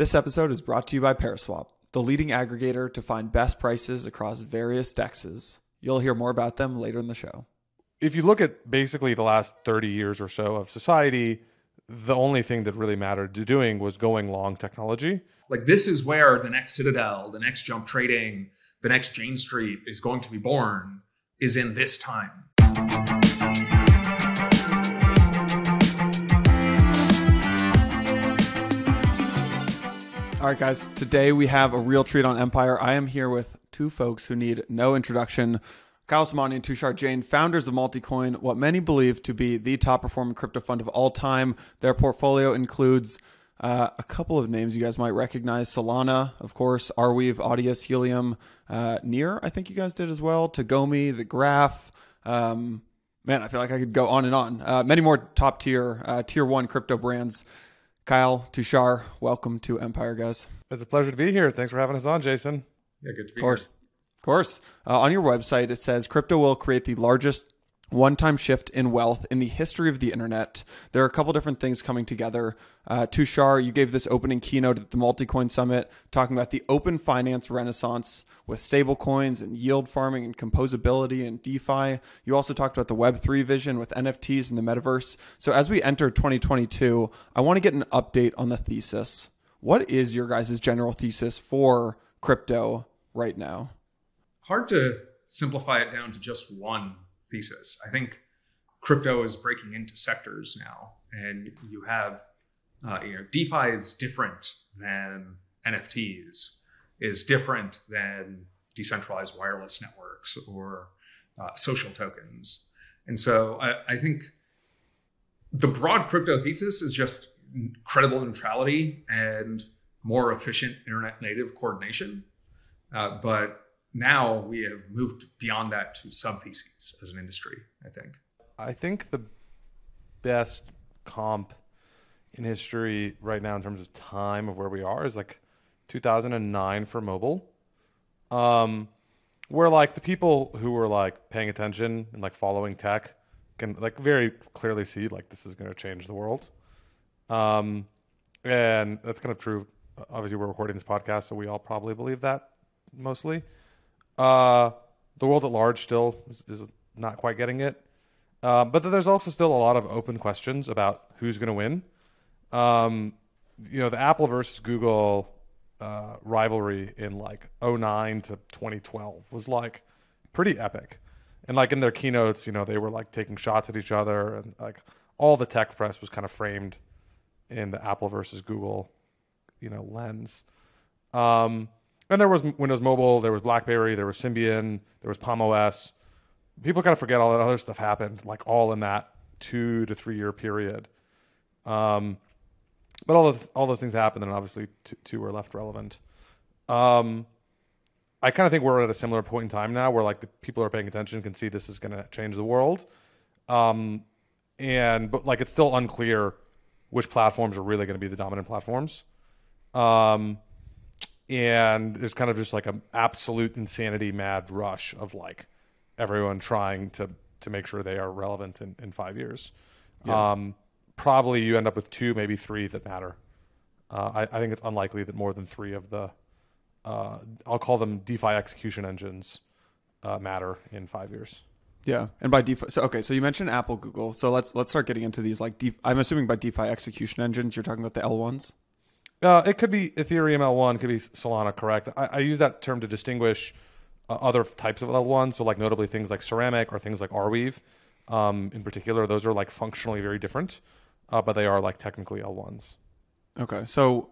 This episode is brought to you by Paraswap, the leading aggregator to find best prices across various dexes. You'll hear more about them later in the show. If you look at basically the last 30 years or so of society, the only thing that really mattered to doing was going long technology. Like this is where the next Citadel, the next Jump Trading, the next Jane Street is going to be born is in this time. All right, guys, today we have a real treat on Empire. I am here with two folks who need no introduction. Kyle Samani and Tushar Jain, founders of Multicoin, what many believe to be the top performing crypto fund of all time. Their portfolio includes uh, a couple of names you guys might recognize Solana, of course, Arweave, Audius, Helium, uh, Near, I think you guys did as well, Tagomi, The Graph. Um, man, I feel like I could go on and on. Uh, many more top tier, uh, tier one crypto brands. Kyle, Tushar, welcome to Empire, guys. It's a pleasure to be here. Thanks for having us on, Jason. Yeah, good to be Of course. here. Of course. Uh, on your website, it says crypto will create the largest one time shift in wealth in the history of the internet. There are a couple different things coming together. Uh, Tushar, you gave this opening keynote at the Multicoin Summit talking about the open finance renaissance with stable coins and yield farming and composability and DeFi. You also talked about the Web3 vision with NFTs and the metaverse. So, as we enter 2022, I want to get an update on the thesis. What is your guys' general thesis for crypto right now? Hard to simplify it down to just one thesis. I think crypto is breaking into sectors now, and you have, uh, you know, DeFi is different than NFTs, is different than decentralized wireless networks or uh, social tokens. And so I, I think the broad crypto thesis is just credible neutrality and more efficient internet native coordination. Uh, but now we have moved beyond that to sub theses as an industry, I think. I think the best comp in history right now in terms of time of where we are is like 2009 for mobile. Um, where like the people who were like paying attention and like following tech can like very clearly see like this is going to change the world. Um, and that's kind of true. Obviously, we're recording this podcast, so we all probably believe that mostly. Uh, the world at large still is, is not quite getting it. Um, but there's also still a lot of open questions about who's going to win. Um, you know, the Apple versus Google uh, rivalry in like 09 to 2012 was like pretty epic. And like in their keynotes, you know, they were like taking shots at each other and like all the tech press was kind of framed in the Apple versus Google, you know, lens. Um, and there was Windows Mobile, there was BlackBerry, there was Symbian, there was Palm OS. People kind of forget all that other stuff happened, like all in that two to three year period. Um, but all those all those things happened, and obviously two, two were left relevant. Um, I kind of think we're at a similar point in time now, where like the people are paying attention can see this is going to change the world. Um, and but like it's still unclear which platforms are really going to be the dominant platforms. Um, and there's kind of just like an absolute insanity mad rush of like everyone trying to to make sure they are relevant in, in five years. Yeah. Um, probably you end up with two, maybe three that matter. Uh, I, I think it's unlikely that more than three of the uh, I'll call them DeFi execution engines uh, matter in five years. Yeah, and by DeFi, so okay, so you mentioned Apple, Google. So let's let's start getting into these like I'm assuming by DeFi execution engines, you're talking about the L ones. Uh, it could be Ethereum L1, could be Solana, correct? I, I use that term to distinguish uh, other types of L1, so like notably things like Ceramic or things like Arweave. Um, in particular, those are like functionally very different, uh, but they are like technically L1s. Okay, so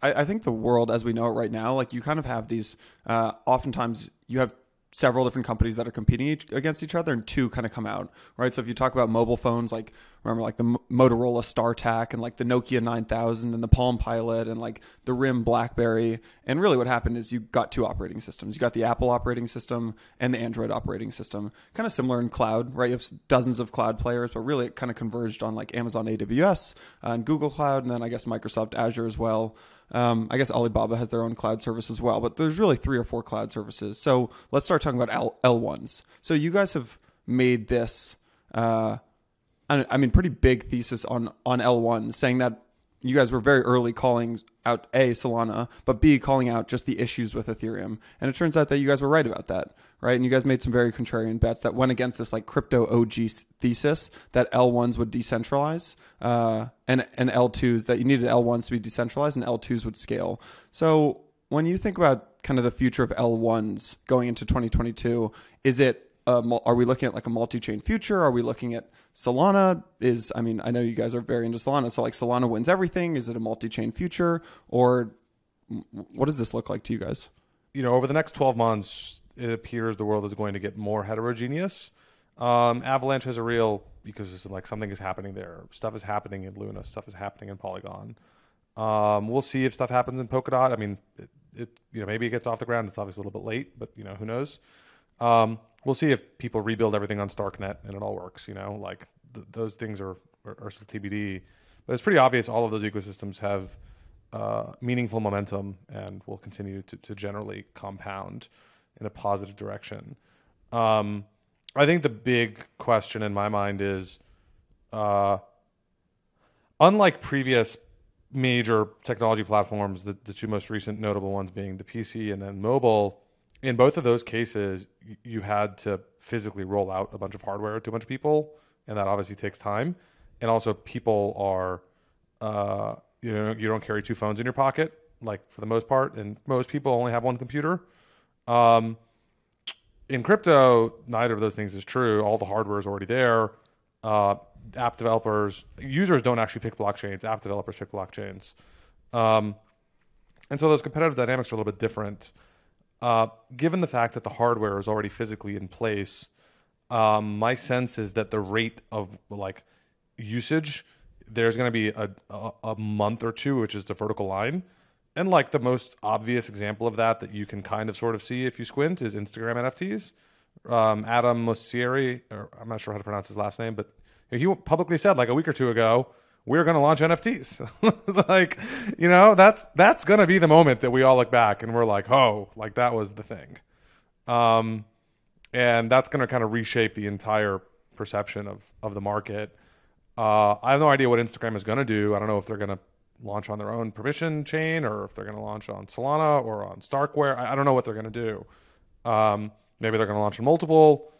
I, I think the world as we know it right now, like you kind of have these. Uh, oftentimes, you have several different companies that are competing each, against each other, and two kind of come out, right? So if you talk about mobile phones, like remember like the Motorola StarTAC and like the Nokia 9000 and the Palm Pilot and like the RIM BlackBerry, and really what happened is you got two operating systems. You got the Apple operating system and the Android operating system, kind of similar in cloud, right? You have dozens of cloud players, but really it kind of converged on like Amazon AWS uh, and Google Cloud, and then I guess Microsoft Azure as well. Um, I guess Alibaba has their own cloud service as well, but there's really three or four cloud services. So let's start talking about L- L1s. So you guys have made this, uh, I mean, pretty big thesis on on L1, saying that you guys were very early calling out a Solana, but b calling out just the issues with Ethereum, and it turns out that you guys were right about that, right? And you guys made some very contrarian bets that went against this like crypto OG thesis that L1s would decentralize, uh, and and L2s that you needed L1s to be decentralized and L2s would scale. So when you think about kind of the future of L1s going into 2022, is it are we looking at like a multi-chain future? Are we looking at Solana? Is I mean, I know you guys are very into Solana, so like Solana wins everything. Is it a multi-chain future, or what does this look like to you guys? You know, over the next 12 months, it appears the world is going to get more heterogeneous. Um, Avalanche has a real ecosystem, like something is happening there. Stuff is happening in Luna. Stuff is happening in Polygon. Um, we'll see if stuff happens in Polkadot. I mean, it, it, you know maybe it gets off the ground. It's obviously a little bit late, but you know who knows. Um, we'll see if people rebuild everything on Starknet and it all works. You know, like th- those things are, are, are still TBD. But it's pretty obvious all of those ecosystems have uh, meaningful momentum and will continue to, to generally compound in a positive direction. Um, I think the big question in my mind is, uh, unlike previous major technology platforms, the, the two most recent notable ones being the PC and then mobile, in both of those cases, you had to physically roll out a bunch of hardware to a bunch of people, and that obviously takes time. And also, people are, uh, you know, you don't carry two phones in your pocket, like for the most part, and most people only have one computer. Um, in crypto, neither of those things is true. All the hardware is already there. Uh, app developers, users don't actually pick blockchains. App developers pick blockchains. Um, and so those competitive dynamics are a little bit different. Uh, given the fact that the hardware is already physically in place, um, my sense is that the rate of like usage, there's going to be a, a, a month or two, which is the vertical line. And like the most obvious example of that that you can kind of sort of see if you squint is Instagram NFTs. Um, Adam Mosseri, I'm not sure how to pronounce his last name, but he publicly said like a week or two ago we're going to launch NFTs. like, you know, that's that's going to be the moment that we all look back and we're like, "Oh, like that was the thing." Um and that's going to kind of reshape the entire perception of of the market. Uh, I have no idea what Instagram is going to do. I don't know if they're going to launch on their own permission chain or if they're going to launch on Solana or on Starkware. I, I don't know what they're going to do. Um, maybe they're going to launch on multiple,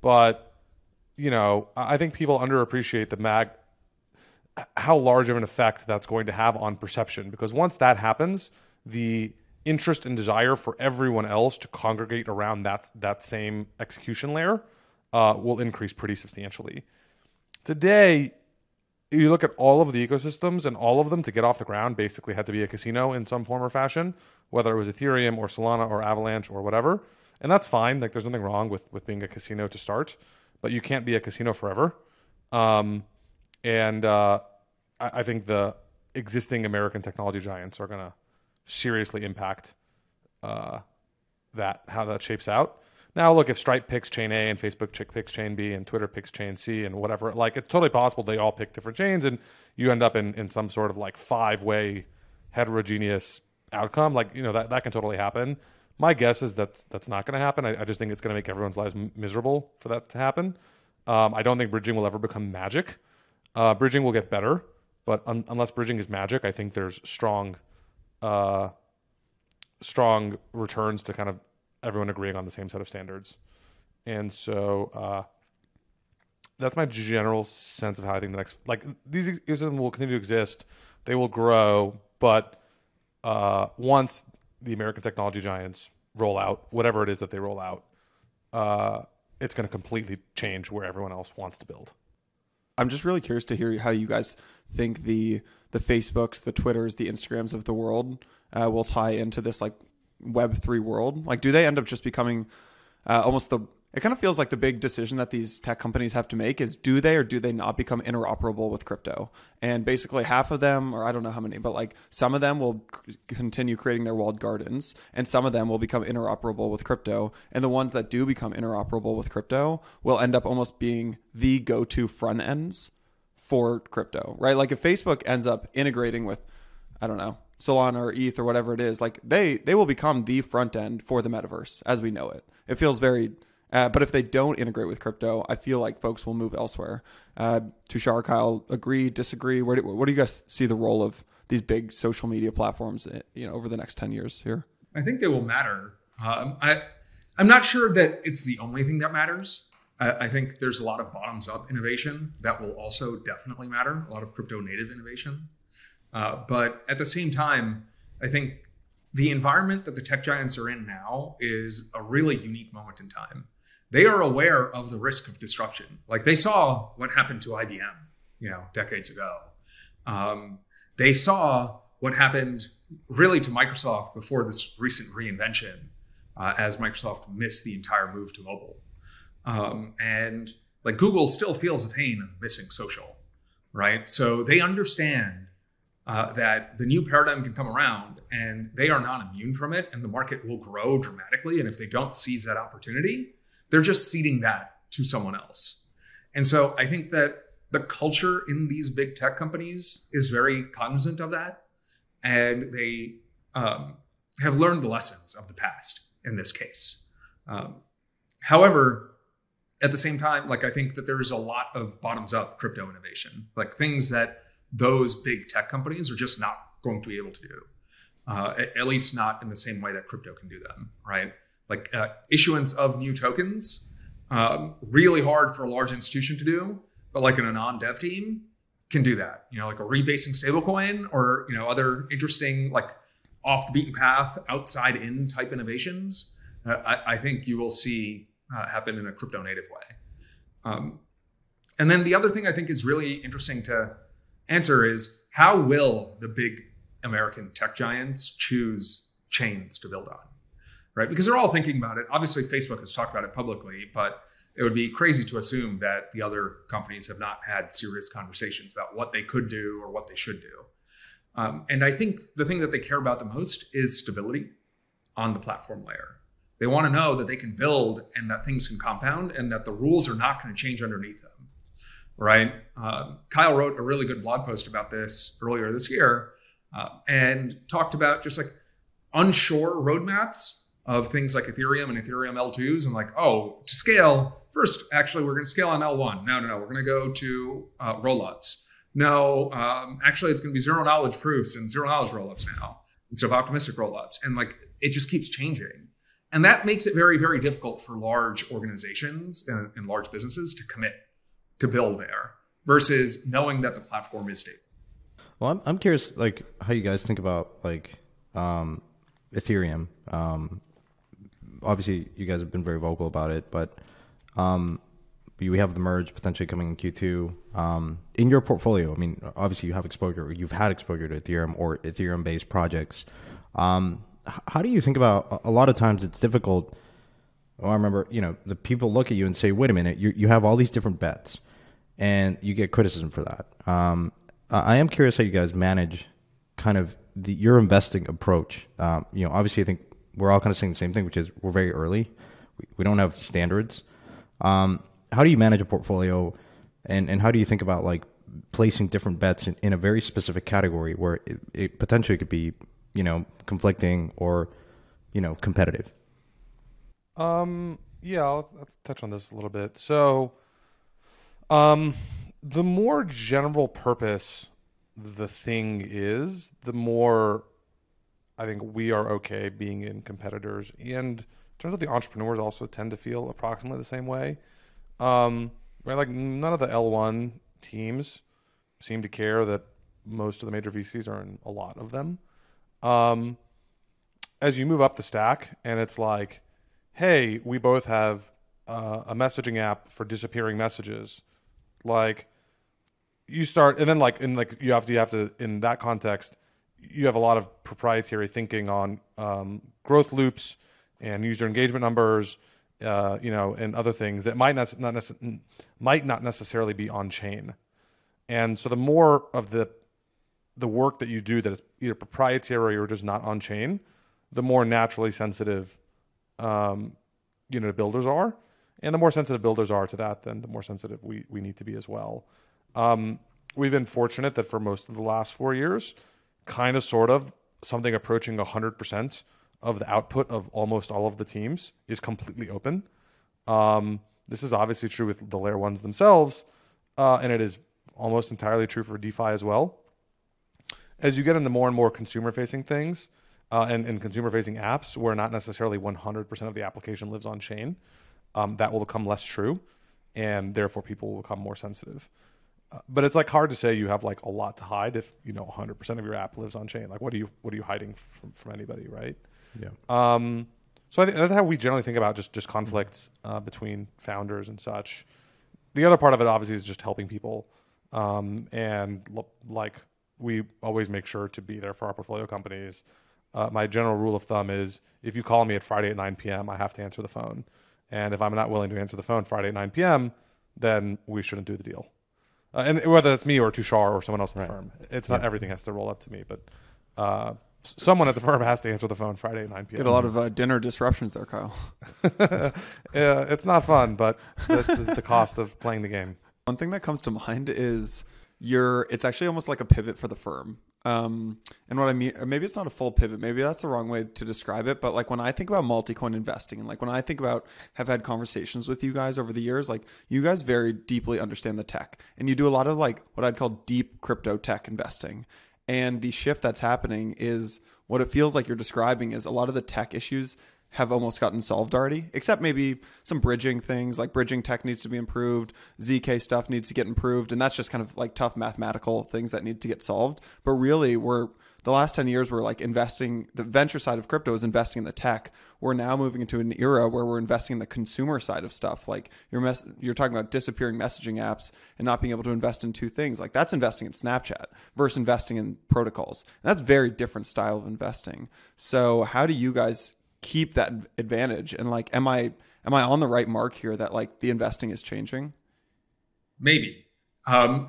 but you know, I think people underappreciate the mag how large of an effect that's going to have on perception. Because once that happens, the interest and desire for everyone else to congregate around that that same execution layer uh, will increase pretty substantially. Today, you look at all of the ecosystems, and all of them to get off the ground basically had to be a casino in some form or fashion, whether it was Ethereum or Solana or Avalanche or whatever. And that's fine. Like, there's nothing wrong with with being a casino to start, but you can't be a casino forever. Um, and uh, I, I, think the existing American technology giants are going to seriously impact uh, that how that shapes out. Now, look, if Stripe picks chain A and Facebook picks chain B and Twitter picks chain C and whatever, like it's totally possible they all pick different chains and you end up in, in some sort of like five way heterogeneous outcome. Like, you know, that, that can totally happen. My guess is that that's not going to happen. I, I, just think it's going to make everyone's lives miserable for that to happen. Um, I don't think bridging will ever become magic. Uh, bridging will get better, but un- unless bridging is magic, I think there's strong, uh, strong returns to kind of everyone agreeing on the same set of standards. And so uh, that's my general sense of how I think the next like these systems will continue to exist. They will grow, but uh, once the American technology giants roll out whatever it is that they roll out, uh, it's going to completely change where everyone else wants to build. I'm just really curious to hear how you guys think the the Facebooks, the Twitters, the Instagrams of the world uh, will tie into this like Web three world. Like, do they end up just becoming uh, almost the it kind of feels like the big decision that these tech companies have to make is do they or do they not become interoperable with crypto? And basically, half of them, or I don't know how many, but like some of them will continue creating their walled gardens, and some of them will become interoperable with crypto. And the ones that do become interoperable with crypto will end up almost being the go to front ends for crypto, right? Like if Facebook ends up integrating with, I don't know, Solana or ETH or whatever it is, like they they will become the front end for the metaverse as we know it. It feels very Uh, but if they don't integrate with crypto, I feel like folks will move elsewhere. Uh, Tushar, Kyle, agree, disagree? Where do, what do you guys see the role of these big social media platforms, uh, you know, over the next ten years here? I think they will matter. Um, I, I'm not sure that it's the only thing that matters. I, I think there's a lot of bottoms up innovation that will also definitely matter. A lot of crypto native innovation, uh, but at the same time, I think the environment that the tech giants are in now is a really unique moment in time they are aware of the risk of disruption. Like they saw what happened to IBM, you know, decades ago. Um, they saw what happened really to Microsoft before this recent reinvention, uh, as Microsoft missed the entire move to mobile. Um, and like Google still feels the pain of missing social, right? So they understand uh, that the new paradigm can come around and they are not immune from it and the market will grow dramatically. And if they don't seize that opportunity, they're just ceding that to someone else. And so I think that the culture in these big tech companies is very cognizant of that. And they um, have learned the lessons of the past in this case. Um, however, at the same time, like I think that there's a lot of bottoms up crypto innovation, like things that those big tech companies are just not going to be able to do, uh, at least not in the same way that crypto can do them, right? Like uh, issuance of new tokens, um, really hard for a large institution to do, but like in a non-dev team can do that. You know, like a rebasing stablecoin or you know other interesting like off the beaten path, outside in type innovations. Uh, I, I, think you will see uh, happen in a crypto native way. Um, and then the other thing I think is really interesting to answer is how will the big American tech giants choose chains to build on? Right? Because they're all thinking about it. Obviously, Facebook has talked about it publicly, but it would be crazy to assume that the other companies have not had serious conversations about what they could do or what they should do. Um, and I think the thing that they care about the most is stability on the platform layer. They want to know that they can build and that things can compound and that the rules are not going to change underneath them, right? Uh, Kyle wrote a really good blog post about this earlier this year uh, and talked about just like unsure roadmaps of things like Ethereum and Ethereum L2s and like, oh, to scale, first, actually, we're going to scale on L1. No, no, no, we're going to go to uh, rollups. No, um, actually, it's going to be zero knowledge proofs and zero knowledge rollups now instead of optimistic rollups. And like, it just keeps changing. And that makes it very, very difficult for large organizations and, and large businesses to commit to build there versus knowing that the platform is stable. Well, I'm, I'm curious, like, how you guys think about like um, Ethereum. Um, obviously you guys have been very vocal about it, but um, we have the merge potentially coming in Q2. Um, in your portfolio, I mean, obviously you have exposure, you've had exposure to Ethereum or Ethereum based projects. Um, how do you think about a lot of times it's difficult? Well, I remember, you know, the people look at you and say, wait a minute, you, you have all these different bets and you get criticism for that. Um, I am curious how you guys manage kind of the, your investing approach. Um, you know, obviously, I think we're all kind of saying the same thing, which is we're very early. We, we don't have standards. Um, how do you manage a portfolio, and and how do you think about like placing different bets in, in a very specific category where it, it potentially could be you know conflicting or you know competitive? Um. Yeah, I'll, I'll touch on this a little bit. So, um, the more general purpose the thing is, the more I think we are okay being in competitors. And terms of the entrepreneurs, also tend to feel approximately the same way. Um, right, like none of the L1 teams seem to care that most of the major VCs are in a lot of them. Um, as you move up the stack, and it's like, hey, we both have uh, a messaging app for disappearing messages. Like, you start, and then like, in like you have to, you have to, in that context, you have a lot of proprietary thinking on um, growth loops and user engagement numbers, uh, you know, and other things that might not, not nece- might not necessarily be on chain. And so the more of the the work that you do that is either proprietary or just not on chain, the more naturally sensitive um, you know builders are, and the more sensitive builders are to that, then the more sensitive we we need to be as well. Um, we've been fortunate that for most of the last four years, kind of sort of something approaching 100% of the output of almost all of the teams is completely open. Um, this is obviously true with the layer ones themselves, uh, and it is almost entirely true for DeFi as well. As you get into more and more consumer facing things uh, and, and consumer facing apps where not necessarily 100% of the application lives on chain, um, that will become less true, and therefore people will become more sensitive. Uh, but it's like hard to say you have like a lot to hide if you know 100% of your app lives on chain. Like, what are you what are you hiding from, from anybody, right? Yeah. Um, so I think that's how we generally think about just just conflicts uh, between founders and such. The other part of it, obviously, is just helping people, um, and l- like we always make sure to be there for our portfolio companies. Uh, my general rule of thumb is if you call me at Friday at 9 p.m., I have to answer the phone, and if I'm not willing to answer the phone Friday at 9 p.m., then we shouldn't do the deal. Uh, and whether it's me or Tushar or someone else in the firm, it's not everything has to roll up to me, but uh, someone at the firm has to answer the phone Friday at 9 p.m. Get a lot of uh, dinner disruptions there, Kyle. yeah, it's not fun, but this is the cost of playing the game. One thing that comes to mind is you're. It's actually almost like a pivot for the firm. Um, and what I mean, or maybe it's not a full pivot. Maybe that's the wrong way to describe it. But like when I think about multi-coin investing, and like when I think about have had conversations with you guys over the years, like you guys very deeply understand the tech, and you do a lot of like what I'd call deep crypto tech investing. And the shift that's happening is what it feels like you're describing is a lot of the tech issues have almost gotten solved already, except maybe some bridging things like bridging tech needs to be improved, ZK stuff needs to get improved, and that's just kind of like tough mathematical things that need to get solved. But really, we're the last 10 years we're like investing the venture side of crypto is investing in the tech. We're now moving into an era where we're investing in the consumer side of stuff like you're mess- you're talking about disappearing messaging apps and not being able to invest in two things. Like that's investing in snapchat versus investing in protocols. And that's very different style of investing. So how do you guys keep that advantage and like am i am i on the right mark here that like the investing is changing Maybe. Um,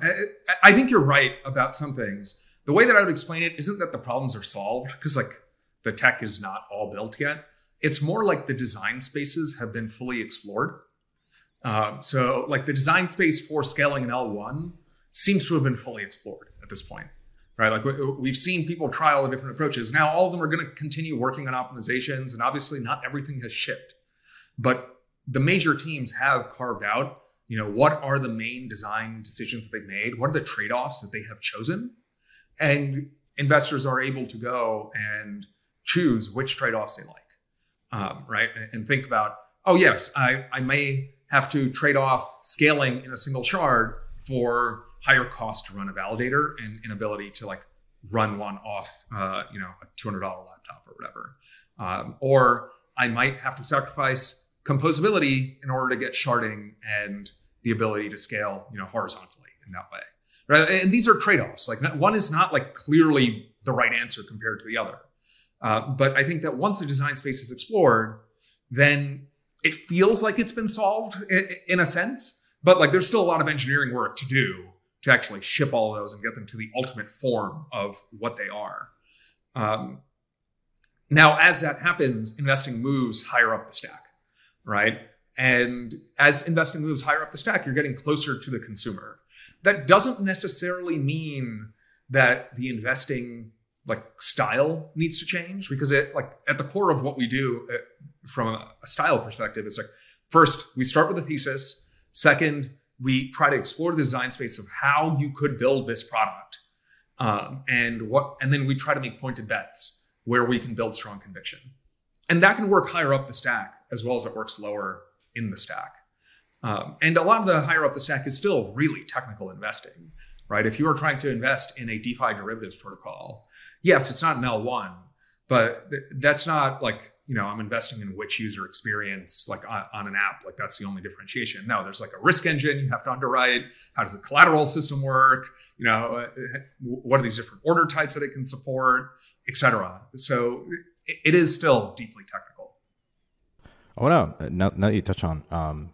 I, think you're right about some things. The way that I would explain it isn't that the problems are solved because like the tech is not all built yet. It's more like the design spaces have been fully explored. Um, so like the design space for scaling an L1 seems to have been fully explored at this point, right? Like we- we've seen people try all the different approaches. Now all of them are going to continue working on optimizations, and obviously not everything has shipped, but the major teams have carved out you know what are the main design decisions that they've made what are the trade-offs that they have chosen and investors are able to go and choose which trade-offs they like um, right and think about oh yes I, I may have to trade off scaling in a single shard for higher cost to run a validator and inability to like run one off uh, you know a $200 laptop or whatever um, or i might have to sacrifice composability in order to get sharding and the ability to scale, you know, horizontally in that way. Right? And these are trade-offs. Like one is not like clearly the right answer compared to the other. Uh, but I think that once the design space is explored, then it feels like it's been solved in, in a sense. But like there's still a lot of engineering work to do to actually ship all of those and get them to the ultimate form of what they are. Um, now, as that happens, investing moves higher up the stack, right? And as investing moves higher up the stack, you're getting closer to the consumer. That doesn't necessarily mean that the investing like style needs to change because it like at the core of what we do uh, from a, a style perspective is like first we start with a thesis second we try to explore the design space of how you could build this product um, and what and then we try to make pointed bets where we can build strong conviction. And that can work higher up the stack as well as it works lower in the stack. Um, and a lot of the higher up the stack is still really technical investing right? If you are trying to invest in a defi derivatives protocol yes it's not an l1 but th- that's not like you know i'm investing in which user experience like on, on an app like that's the only differentiation no there's like a risk engine you have to underwrite how does the collateral system work you know uh, what are these different order types that it can support etc so it, it is still deeply technical Oh no! now, now you touch on um,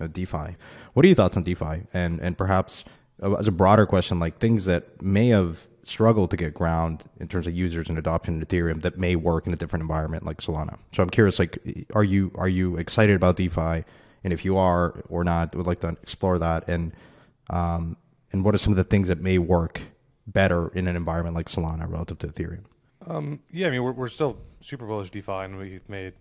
you know, DeFi. What are your thoughts on DeFi? And and perhaps uh, as a broader question, like things that may have struggled to get ground in terms of users and adoption in Ethereum that may work in a different environment like Solana. So I'm curious, like, are you are you excited about DeFi? And if you are or not, would like to explore that. And um, and what are some of the things that may work better in an environment like Solana relative to Ethereum? Um, yeah, I mean, we're, we're still super bullish DeFi, and we've made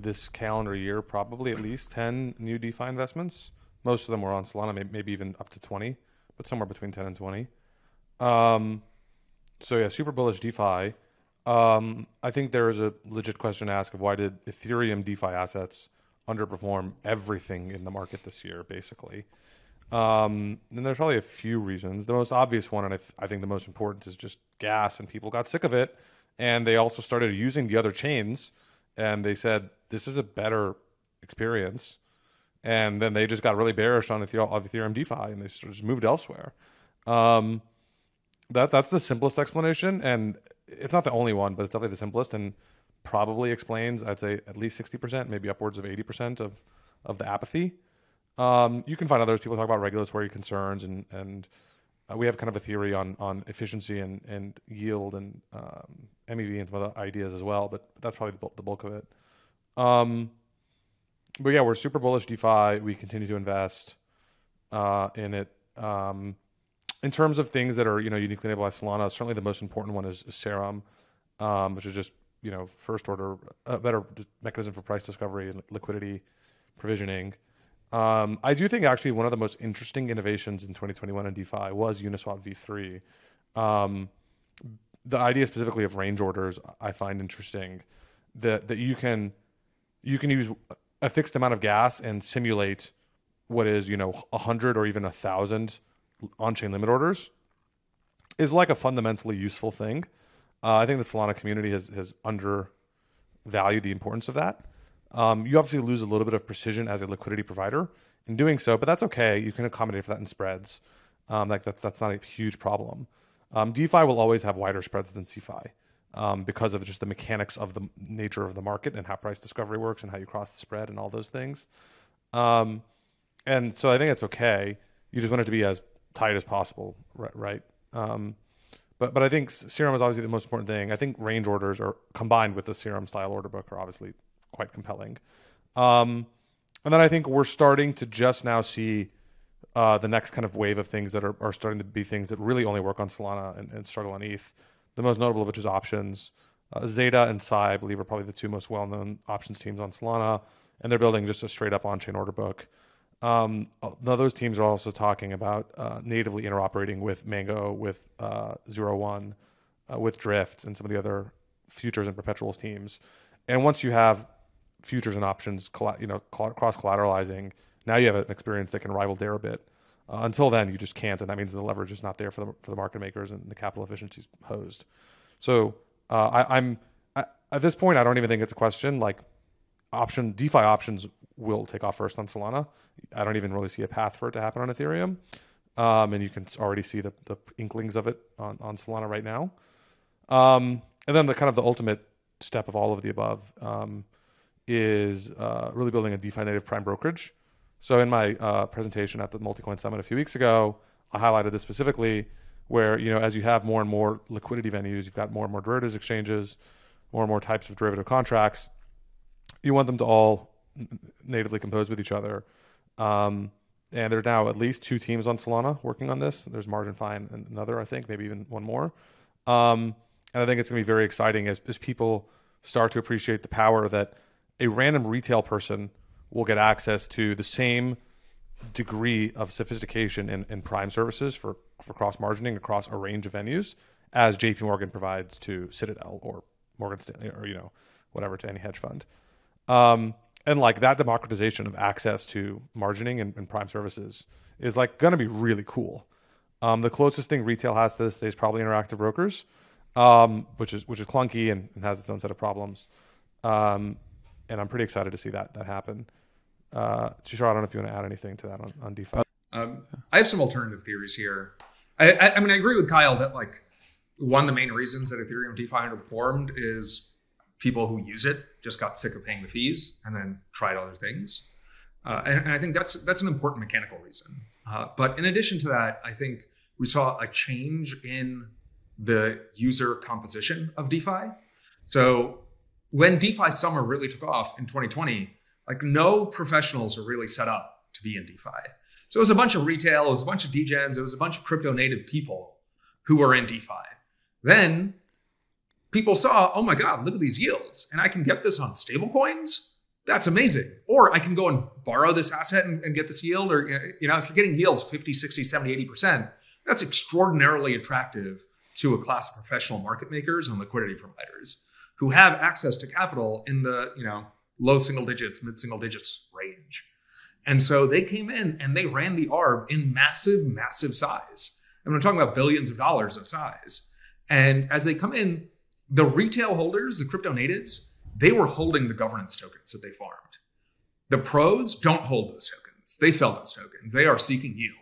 this calendar year probably at least 10 new DeFi investments. Most of them were on Solana, maybe, maybe even up to 20, but somewhere between 10 and 20. Um, so yeah, super bullish DeFi. Um, I think there is a legit question to ask of why did Ethereum DeFi assets underperform everything in the market this year, basically. Um, and there's probably a few reasons. The most obvious one, and I, th- I think the most important, is just gas, and people got sick of it, and they also started using the other chains, and they said this is a better experience, and then they just got really bearish on Ethereum DeFi, and they just moved elsewhere. Um, that that's the simplest explanation, and it's not the only one, but it's definitely the simplest, and probably explains I'd say at least sixty percent, maybe upwards of eighty percent of of the apathy. Um, you can find others. People talk about regulatory concerns, and and uh, we have kind of a theory on on efficiency and and yield and um, MEV and some other ideas as well. But that's probably the bulk, the bulk of it. Um, but yeah, we're super bullish DeFi. We continue to invest uh, in it. Um, in terms of things that are you know uniquely enabled by Solana, certainly the most important one is, Serum, um, which is just you know first order a better mechanism for price discovery and liquidity provisioning. Um, I do think actually one of the most interesting innovations in 2021 in DeFi was Uniswap v3. Um, the idea specifically of range orders I find interesting that that you can you can use a fixed amount of gas and simulate what is you know a hundred or even a thousand on-chain limit orders is like a fundamentally useful thing. Uh, I think the Solana community has has undervalued the importance of that. Um, you obviously lose a little bit of precision as a liquidity provider in doing so, but that's okay. You can accommodate for that in spreads. Um, like that, that's not a huge problem. Um, DeFi will always have wider spreads than CeFi um, because of just the mechanics of the nature of the market and how price discovery works and how you cross the spread and all those things. Um, and so I think it's okay. You just want it to be as tight as possible, right? right? Um, but but I think Serum is obviously the most important thing. I think range orders are combined with the Serum style order book are obviously quite compelling. Um, and then I think we're starting to just now see uh, the next kind of wave of things that are, are starting to be things that really only work on Solana and, and struggle on ETH. The most notable of which is options. Uh, Zeta and Psy, I believe, are probably the two most well-known options teams on Solana, and they're building just a straight-up on-chain order book. Um, now those teams are also talking about uh, natively interoperating with Mango, with uh, Zero One, uh, with Drift, and some of the other futures and perpetuals teams. And once you have futures and options, you know, cross collateralizing. Now you have an experience that can rival Deribit. Uh, until then, you just can't, and that means the leverage is not there for the for the market makers and the capital efficiencies posed. So uh, I, am at this point, I don't even think it's a question. Like option DeFi options will take off first on Solana. I don't even really see a path for it to happen on Ethereum, um, and you can already see the, the inklings of it on, on Solana right now. Um, and then the kind of the ultimate step of all of the above. Um, is uh, really building a DeFi native prime brokerage. So in my uh, presentation at the Multicoin Summit a few weeks ago, I highlighted this specifically, where you know as you have more and more liquidity venues, you've got more and more derivatives exchanges, more and more types of derivative contracts. You want them to all natively composed with each other. Um, and there are now at least two teams on Solana working on this. There's MarginFi and another, I think, maybe even one more. Um, and I think it's going to be very exciting as, as people start to appreciate the power that a random retail person will get access to the same degree of sophistication in, in prime services for, for cross margining across a range of venues as JP Morgan provides to Citadel or Morgan Stanley or, you know, whatever to any hedge fund. Um, and like that democratization of access to margining and, and prime services is like going to be really cool. Um, the closest thing retail has to this day is probably interactive brokers, um, which is which is clunky and, and, has its own set of problems. Um, and I'm pretty excited to see that that happen. Uh, Tushar, I don't know if you want to add anything to that on, on DeFi. Um, I have some alternative theories here. I, I, I, mean, I agree with Kyle that like one of the main reasons that Ethereum DeFi underperformed is people who use it just got sick of paying the fees and then tried other things. Uh, and, and, I think that's that's an important mechanical reason. Uh, but in addition to that, I think we saw a change in the user composition of DeFi. So when DeFi summer really took off in 2020, like no professionals were really set up to be in DeFi. So it was a bunch of retail, it was a bunch of degens, it was a bunch of crypto native people who were in DeFi. Then people saw, oh my God, look at these yields. And I can get this on stablecoins. That's amazing. Or I can go and borrow this asset and, and get this yield. Or, you know, if you're getting yields 50, 60, 70, 80%, that's extraordinarily attractive to a class of professional market makers and liquidity providers who have access to capital in the, you know, low single digits, mid single digits range. And so they came in and they ran the ARB in massive, massive size. And we're talking about billions of dollars of size. And as they come in, the retail holders, the crypto natives, they were holding the governance tokens that they farmed. The pros don't hold those tokens. They sell those tokens. They are seeking yield.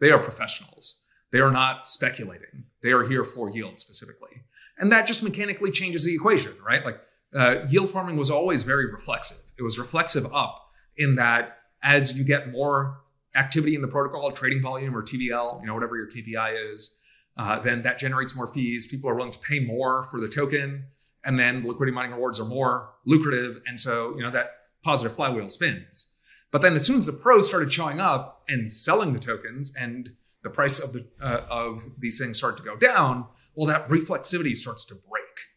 They are professionals. They are not speculating. They are here for yield specifically. And that just mechanically changes the equation, right? Like uh, yield farming was always very reflexive. It was reflexive up in that as you get more activity in the protocol, trading volume or TVL, you know, whatever your KPI is, uh, then that generates more fees. People are willing to pay more for the token, and then liquidity mining rewards are more lucrative, and so you know that positive flywheel spins. But then as soon as the pros started showing up and selling the tokens, and the price of the uh, of these things start to go down, well, that reflexivity starts to break,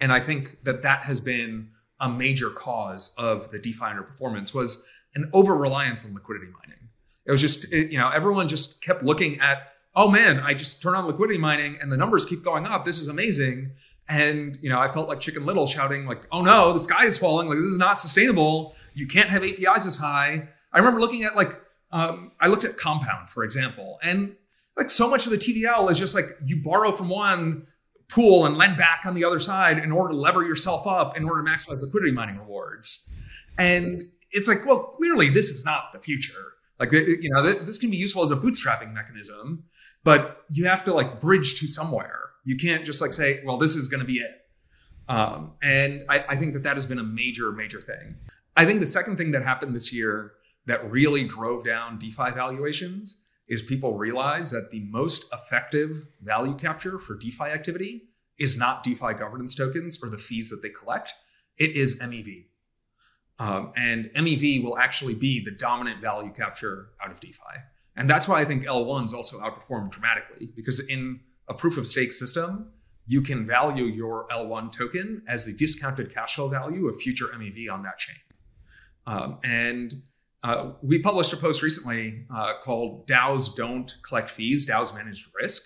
and I think that that has been a major cause of the DeFi underperformance was an over reliance on liquidity mining. It was just it, you know everyone just kept looking at oh man, I just turn on liquidity mining and the numbers keep going up. This is amazing. And you know, I felt like Chicken Little shouting like, "Oh no, the sky is falling! Like this is not sustainable. You can't have APYs this high." I remember looking at like, um, I looked at Compound for example, and like so much of the TVL is just like you borrow from one pool and lend back on the other side in order to lever yourself up in order to maximize liquidity mining rewards. And it's like, well, clearly this is not the future. Like, you know, this can be useful as a bootstrapping mechanism, but you have to like bridge to somewhere. You can't just like say, well, this is going to be it. Um, and I, I think that that has been a major, major thing. I think the second thing that happened this year that really drove down DeFi valuations is people realize that the most effective value capture for DeFi activity is not DeFi governance tokens or the fees that they collect. It is MEV. Um, and MEV will actually be the dominant value capture out of DeFi. And that's why I think L1s also outperform dramatically because in a proof of stake system, you can value your L1 token as the discounted cash flow value of future MEV on that chain. Um, and uh, we published a post recently uh, called DAOs Don't Collect Fees, DAOs Managed Risk.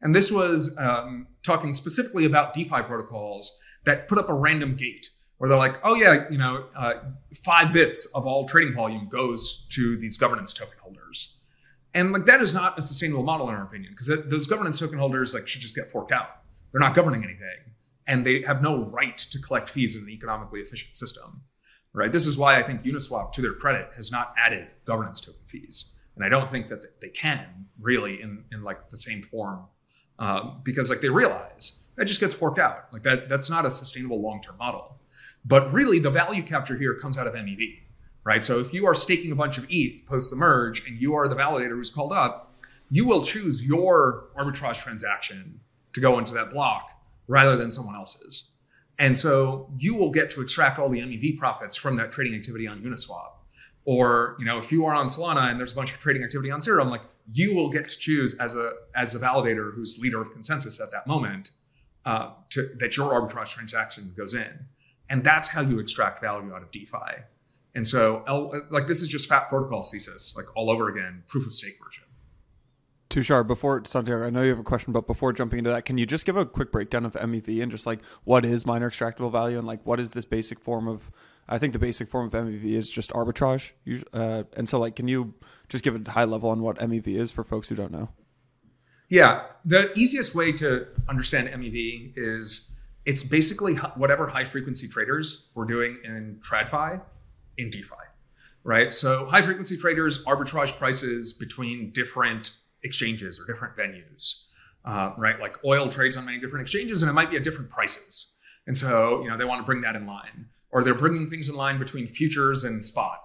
And this was um, talking specifically about DeFi protocols that put up a random gate where they're like, oh, yeah, you know, uh, five bips of all trading volume goes to these governance token holders. And like that is not a sustainable model in our opinion, because those governance token holders like should just get forked out. They're not governing anything, and they have no right to collect fees in an economically efficient system. Right. This is why I think Uniswap, to their credit, has not added governance token fees, and I don't think that they can really in in like the same form, uh, because like they realize that just gets forked out. Like that that's not a sustainable long term model. But really, the value capture here comes out of MEV right? So if you are staking a bunch of ETH post the merge and you are the validator who's called up, you will choose your arbitrage transaction to go into that block rather than someone else's. And so you will get to extract all the MEV profits from that trading activity on Uniswap. Or, you know, if you are on Solana and there's a bunch of trading activity on Serum, like you will get to choose as a as a validator who's leader of consensus at that moment uh, to, that your arbitrage transaction goes in. And that's how you extract value out of DeFi. And so, L, like this is just Fat Protocol thesis, like all over again, proof of stake version. Tushar, before Santiago, I know you have a question, but before jumping into that, can you just give a quick breakdown of MEV and just like what is miner extractable value and like what is this basic form of? I think the basic form of MEV is just arbitrage, uh, and so like, can you just give a high level on what MEV is for folks who don't know? Yeah, the easiest way to understand MEV is it's basically whatever high frequency traders were doing in TradFi in DeFi, right? So high frequency traders arbitrage prices between different exchanges or different venues, uh, right? Like oil trades on many different exchanges and it might be at different prices. And so, you know, they want to bring that in line or they're bringing things in line between futures and spot.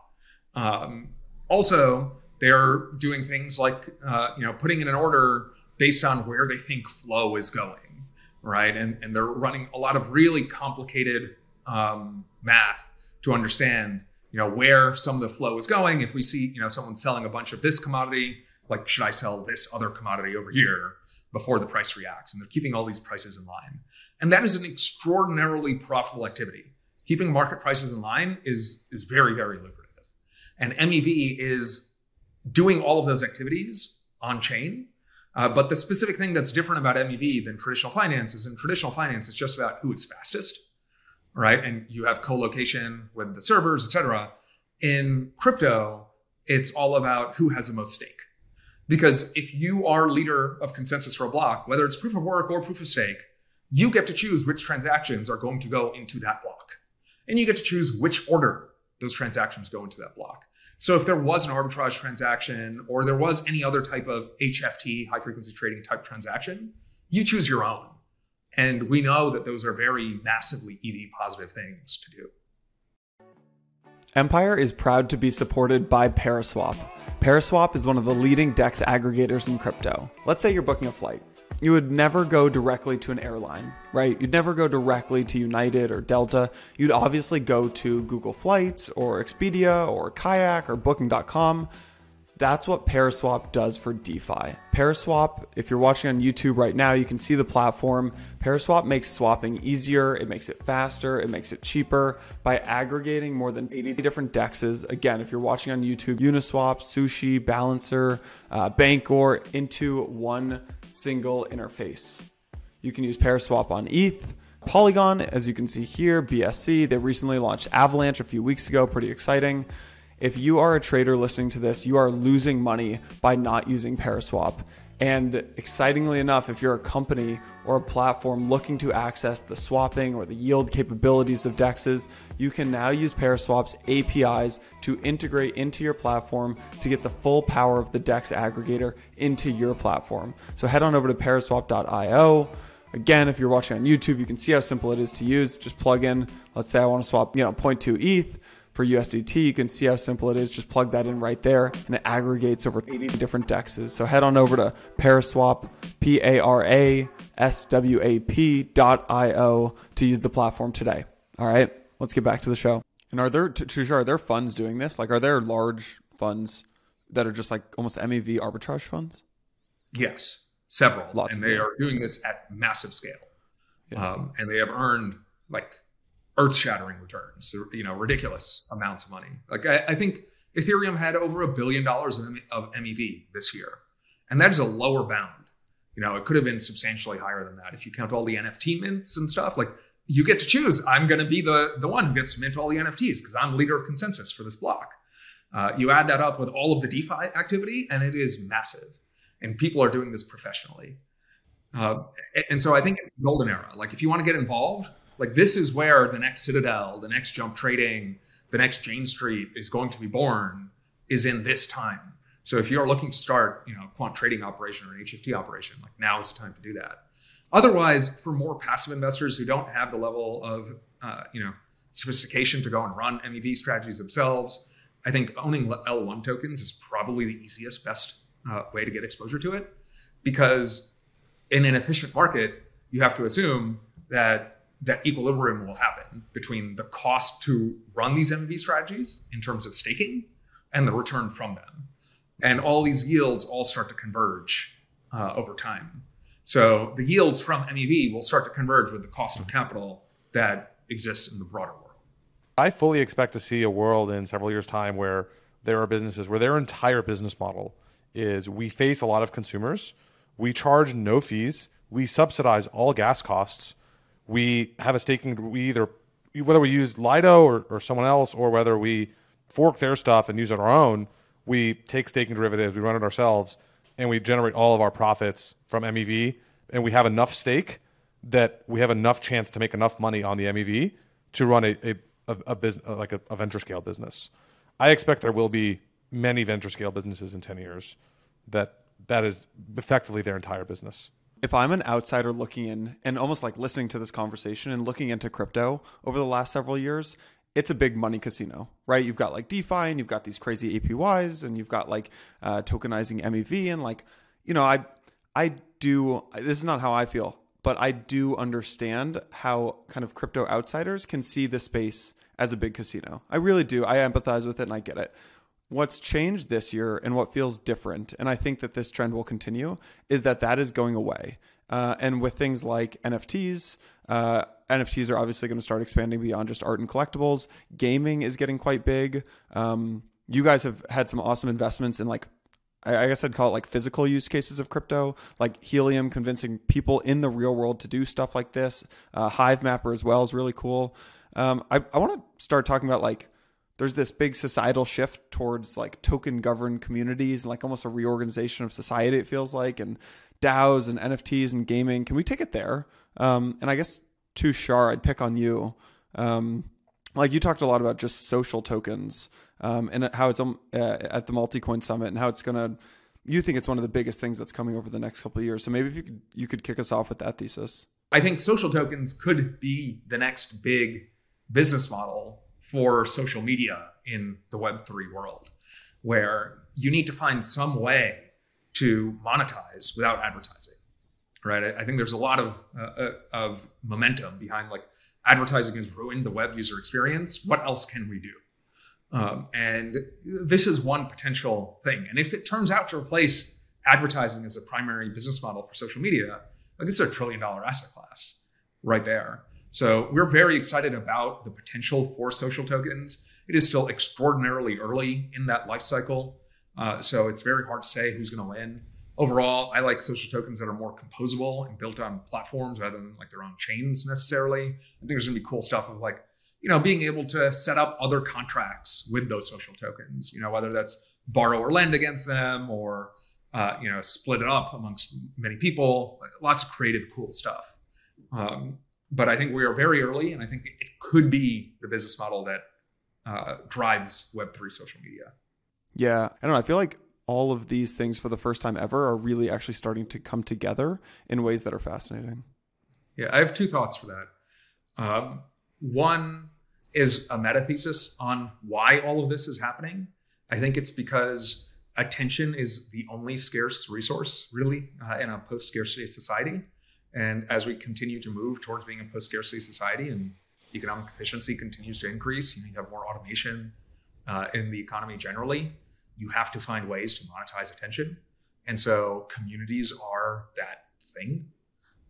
Um, also, they're doing things like, uh, you know, putting in an order based on where they think flow is going, right? And, and they're running a lot of really complicated um, math to understand you know where some of the flow is going. If we see you know someone selling a bunch of this commodity like should i sell this other commodity over here before the price reacts? And they're keeping all these prices in line. And that is an extraordinarily profitable activity. Keeping market prices in line is is very very lucrative, and MEV is doing all of those activities on chain. Uh, but the specific thing that's different about MEV than traditional finance is in traditional finance, it's just about who is fastest, right? And you have co-location with the servers, et cetera. In crypto, it's all about who has the most stake. Because if you are leader of consensus for a block, whether it's proof of work or proof of stake, you get to choose which transactions are going to go into that block. And you get to choose which order those transactions go into that block. So if there was an arbitrage transaction or there was any other type of HFT, high frequency trading type transaction, you choose your own. And we know that those are very massively EV positive things to do. Empire is proud to be supported by Paraswap. Paraswap is one of the leading DEX aggregators in crypto. Let's say you're booking a flight. You would never go directly to an airline, right? You'd never go directly to United or Delta. You'd obviously go to Google Flights or Expedia or Kayak or Booking.com. That's what Paraswap does for DeFi. Paraswap, if you're watching on YouTube right now, you can see the platform. Paraswap makes swapping easier, it makes it faster, it makes it cheaper by aggregating more than 80 different dexes. Again, if you're watching on YouTube, Uniswap, Sushi, Balancer, uh, Bancor into one single interface. You can use Paraswap on ETH. Polygon, as you can see here, BSC. They recently launched Avalanche a few weeks ago, pretty exciting. If you are a trader listening to this, you are losing money by not using Paraswap. And excitingly enough, if you're a company or a platform looking to access the swapping or the yield capabilities of DEXs, you can now use Paraswap's APIs to integrate into your platform to get the full power of the DEX aggregator into your platform. So head on over to paraswap.io. Again, if you're watching on YouTube, you can see how simple it is to use. Just plug in, let's say I want to swap, you know, 0.2 ETH for USDT. You can see how simple it is. Just plug that in right there and it aggregates over 80 different dexes. So head on over to Paraswap, P A R A S W A P dot I O to use the platform today. All right, let's get back to the show. And are there, Tushar, are there funds doing this? Like, are there large funds that are just like almost MEV arbitrage funds? Yes, several. Lots and they them. are doing this at massive scale. Yeah. Um, and they have earned like earth-shattering returns, you know, ridiculous amounts of money. Like I, I think Ethereum had over a billion dollars of, MEV this year, and that is a lower bound. You know, it could have been substantially higher than that if you count all the NFT mints and stuff. Like you get to choose. I'm going to be the the one who gets to mint all the NFTs because I'm leader of consensus for this block. Uh, you add that up with all of the DeFi activity, and it is massive. And people are doing this professionally. Uh, and- so I think it's golden era. Like if you want to get involved, like this is where the next Citadel, the next Jump Trading, the next Jane Street is going to be born. Is in this time. So if you're looking to start, you know, a quant trading operation or an HFT operation, like now is the time to do that. Otherwise, for more passive investors who don't have the level of, uh, you know, sophistication to go and run MEV strategies themselves, I think owning L1 tokens is probably the easiest, best uh, way to get exposure to it, because in an efficient market, you have to assume that that equilibrium will happen between the cost to run these MEV strategies in terms of staking and the return from them. And all these yields all start to converge uh, over time. So the yields from MEV will start to converge with the cost of capital that exists in the broader world. I fully expect to see a world in several years' time where there are businesses where their entire business model is we face a lot of consumers, we charge no fees, we subsidize all gas costs, we have a staking, we either whether we use Lido or, or someone else, or whether we fork their stuff and use it our own, we take staking derivatives, we run it ourselves, and we generate all of our profits from MEV, and we have enough stake that we have enough chance to make enough money on the MEV to run a a, a, a business uh, like a, a venture scale business. I expect there will be many venture scale businesses in ten years that that is effectively their entire business. If I'm an outsider looking in and almost like listening to this conversation and looking into crypto over the last several years, it's a big money casino, right? You've got like DeFi and you've got these crazy APYs and you've got like uh, tokenizing MEV and like, you know, I, I do, this is not how I feel, but I do understand how kind of crypto outsiders can see the space as a big casino. I really do. I empathize with it and I get it. What's changed this year and what feels different, and I think that this trend will continue, is that that is going away. Uh, and with things like NFTs, uh, NFTs are obviously going to start expanding beyond just art and collectibles. Gaming is getting quite big. Um, you guys have had some awesome investments in like I guess I'd call it like physical use cases of crypto, like Helium convincing people in the real world to do stuff like this. Uh, Hivemapper as well is really cool. Um, I, I want to start talking about like there's this big societal shift towards like token governed communities and like almost a reorganization of society, it feels like, and DAOs and NFTs and gaming. Can we take it there? Um, and I guess Tushar, I'd pick on you. Um, like you talked a lot about just social tokens um, and how it's um, uh, at the Multicoin Summit and how it's going to. You think it's one of the biggest things that's coming over the next couple of years. So maybe if you could you could kick us off with that thesis. I think social tokens could be the next big business model for social media in the Web3 world, where you need to find some way to monetize without advertising. Right. I, I think there's a lot of uh, uh of momentum behind like advertising has ruined the web user experience. What else can we do? Um, and this is one potential thing. And if it turns out to replace advertising as a primary business model for social media, like this is a trillion dollar asset class right there. So we're very excited about the potential for social tokens. It is still extraordinarily early in that life cycle. Uh, so it's very hard to say who's going to win. Overall, I like social tokens that are more composable and built on platforms rather than like their own chains necessarily. I think there's going to be cool stuff of like you know, being able to set up other contracts with those social tokens, you know, whether that's borrow or lend against them or, uh, you know, split it up amongst many people, lots of creative, cool stuff. Um, but I think we are very early, and I think it could be the business model that uh, drives Web3 social media. Yeah. I don't know. I feel like all of these things for the first time ever are really actually starting to come together in ways that are fascinating. Yeah. I have two thoughts for that. Um, one is a meta thesis on why all of this is happening. I think it's because attention is the only scarce resource, really, uh, in a post scarcity society. And as we continue to move towards being a post scarcity society and economic efficiency continues to increase, you have more automation uh, in the economy generally, you have to find ways to monetize attention. And so communities are that thing.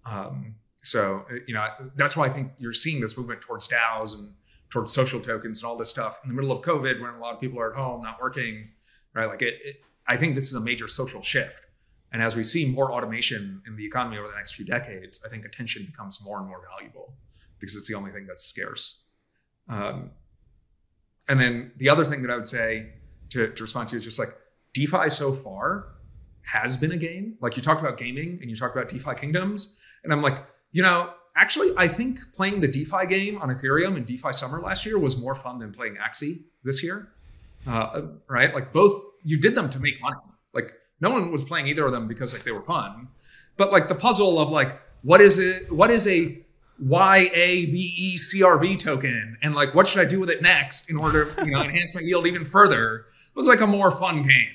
Um, so, you know, that's why I think you're seeing this movement towards DAOs and towards social tokens and all this stuff in the middle of COVID when a lot of people are at home, not working, right? Like it, it I think this is a major social shift. And as we see more automation in the economy over the next few decades, I think attention becomes more and more valuable because it's the only thing that's scarce. Um, and then the other thing that I would say to, to respond to is just like DeFi so far has been a game. Like you talk about gaming and you talk about DeFi kingdoms, and I'm like, you know, actually, I think playing the DeFi game on Ethereum and DeFi Summer last year was more fun than playing Axie this year. Uh, right? Like both, you did them to make money. Like no one was playing either of them because like they were fun. But like the puzzle of like what is it? What is a Y A V E C R V token? And like what should I do with it next in order to you know enhance my yield even further? It was like a more fun game,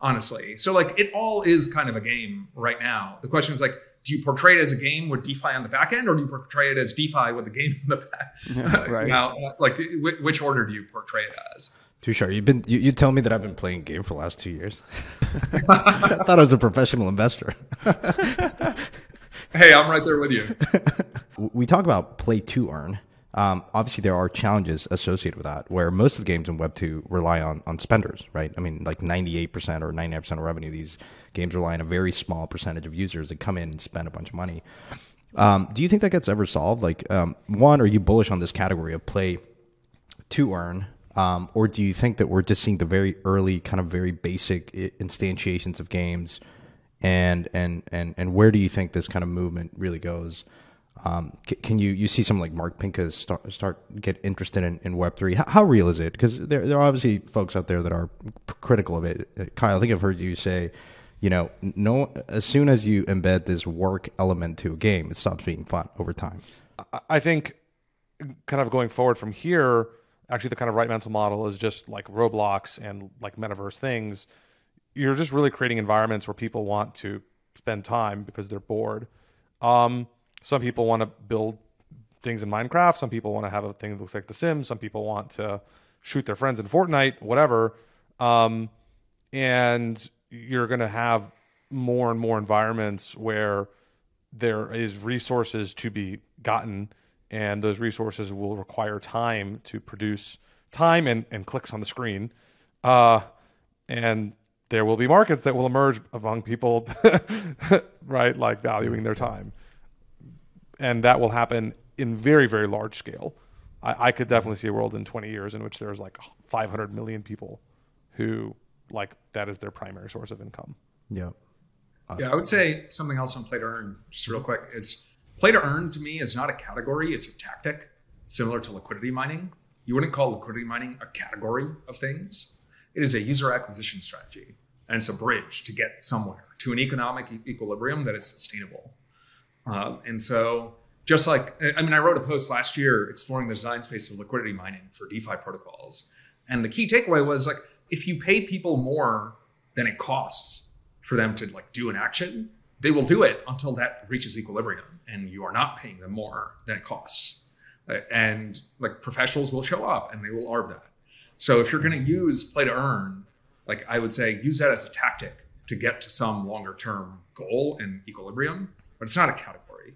honestly. So like it all is kind of a game right now. The question is like do you portray it as a game with DeFi on the back end, or do you portray it as DeFi with the game in the back? Yeah, right. now, like which order do you portray it as? Tushar, you've been you, you tell me that I've been playing game for the last two years. I thought I was a professional investor. hey, I'm right there with you. we talk about play to earn. Um, obviously, there are challenges associated with that, where most of the games in Web two rely on on spenders, right? I mean, like ninety eight percent or ninety nine percent of revenue these games rely on a very small percentage of users that come in and spend a bunch of money. Um, do you think that gets ever solved? Like, um, one, are you bullish on this category of play to earn? Um, or do you think that we're just seeing the very early, kind of very basic instantiations of games? And and and and where do you think this kind of movement really goes? Um, can you you see some like Mark Pincus start start get interested in, in Web three? How, how, real is it? Because there there are obviously folks out there that are critical of it. Kyle, I think I've heard you say you know, no, as soon as you embed this work element to a game, it stops being fun over time. I think, kind of going forward from here, actually, the kind of right mental model is just like Roblox and like metaverse things. You're just really creating environments where people want to spend time because they're bored. Um, some people want to build things in Minecraft. Some people want to have a thing that looks like The Sims. Some people want to shoot their friends in Fortnite, whatever. Um, and you're going to have more and more environments where there is resources to be gotten, and those resources will require time to produce time and, and clicks on the screen. Uh, and there will be markets that will emerge among people, right? Like valuing their time. And that will happen in very, very large scale. I, I could definitely see a world in 20 years in which there's like 500 million people who like that is their primary source of income. Yeah. Yeah, I would say something else on play to earn, just real quick. It's play to earn to me is not a category, it's a tactic, similar to liquidity mining. You wouldn't call liquidity mining a category of things. It is a user acquisition strategy, and it's a bridge to get somewhere to an economic e- equilibrium that is sustainable. Um, and so, just like, I mean, I wrote a post last year exploring the design space of liquidity mining for DeFi protocols. And the key takeaway was like, if you pay people more than it costs for them to like do an action, they will do it until that reaches equilibrium and you are not paying them more than it costs. Uh, And like professionals will show up and they will arb that. So if you're going to use play to earn, like I would say, use that as a tactic to get to some longer term goal and equilibrium, but it's not a category.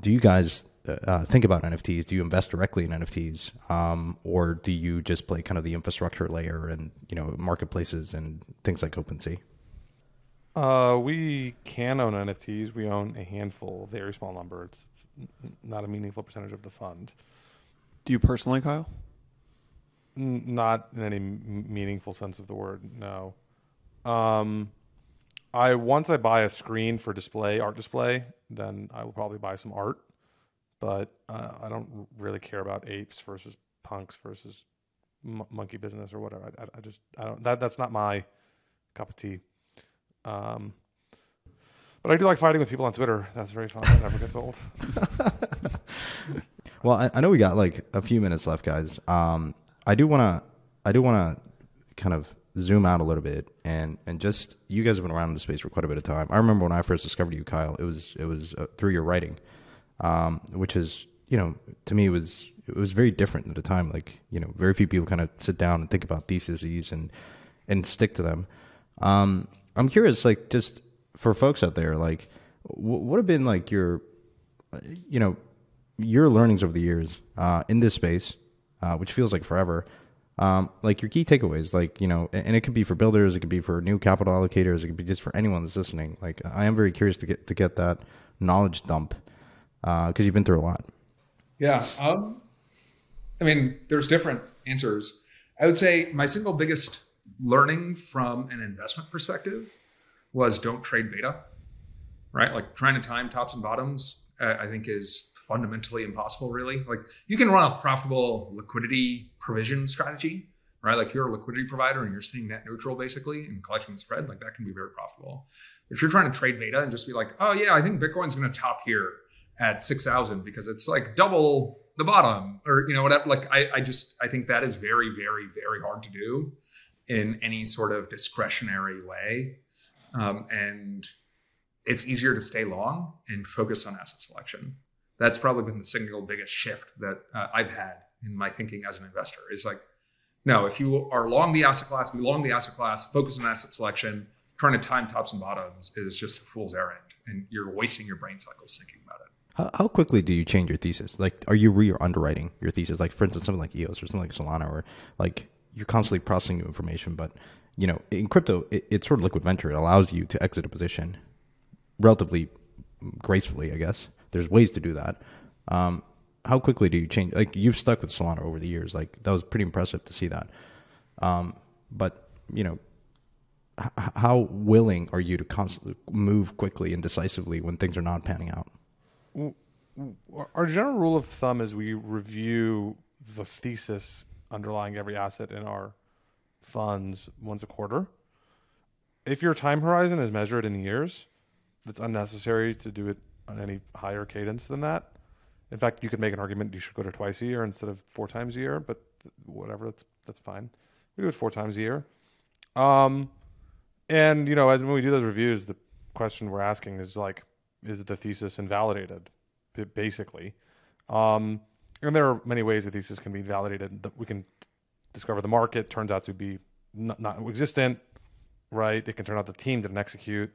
Do you guys uh, think about NFTs? Do you invest directly in NFTs, um, or do you just play kind of the infrastructure layer and you know marketplaces and things like OpenSea? Uh, we can own NFTs. We own a handful, very small number. It's, it's n- not a meaningful percentage of the fund. Do you personally, Kyle? N- not in any m- meaningful sense of the word. No. Um, I once I buy a screen for display, art display, then I will probably buy some art. But uh, I don't really care about apes versus punks versus m- monkey business or whatever. I, I, I just I don't that that's not my cup of tea. Um, but I do like fighting with people on Twitter. That's very fun. It never gets old. Well, I, I know we got like a few minutes left, guys. Um, I do want to, I do want to kind of zoom out a little bit and and just you guys have been around in the space for quite a bit of time. I remember when I first discovered you, Kyle. It was it was uh, through your writing, um, which is you know to me it was it was very different at the time. Like you know, very few people kind of sit down and think about theses and and stick to them. Um, I'm curious, like just for folks out there, like what have been like your you know your learnings over the years uh, in this space, uh, which feels like forever. Um, like your key takeaways, like you know, and it could be for builders, it could be for new capital allocators, it could be just for anyone that's listening. Like I am very curious to get to get that knowledge dump because you've been through a lot. Yeah. Um, I mean, there's different answers. I would say my single biggest learning from an investment perspective was don't trade beta, right? Like trying to time tops and bottoms, uh, I think is fundamentally impossible, really. Like you can run a profitable liquidity provision strategy, right? Like you're a liquidity provider and you're staying net neutral basically and collecting the spread, like that can be very profitable. If you're trying to trade beta and just be like, oh yeah, I think Bitcoin's going to top here at 6,000 because it's like double the bottom or, you know, whatever. Like I, I just, I think that is very, very, very hard to do in any sort of discretionary way. Um, and it's easier to stay long and focus on asset selection. That's probably been the single biggest shift that uh, I've had in my thinking as an investor is like, no, if you are long the asset class, be long the asset class, focus on asset selection, trying to time tops and bottoms is just a fool's errand. And you're wasting your brain cycles thinking about it. How, how quickly do you change your thesis? Like, are you re-underwriting your thesis? Like, for instance, something like EOS or something like Solana, or like you're constantly processing new information, but you know, in crypto, it, it's sort of liquid venture. It allows you to exit a position relatively gracefully, I guess. There's ways to do that. Um, how quickly do you change? Like, you've stuck with Solana over the years. Like, that was pretty impressive to see that. Um, but you know, how willing are you to constantly move quickly and decisively when things are not panning out? Our general rule of thumb is we review the thesis underlying every asset in our funds once a quarter. If your time horizon is measured in years, it's unnecessary to do it on any higher cadence than that. In fact, you could make an argument you should go to twice a year instead of four times a year, but whatever, that's that's fine. We do it four times a year. Um, and you know, as when we do those reviews, the question we're asking is like, is the thesis invalidated? Basically, um, and there are many ways the thesis can be validated. That we can discover the market turns out to be not, not existent, right? It can turn out the team didn't execute.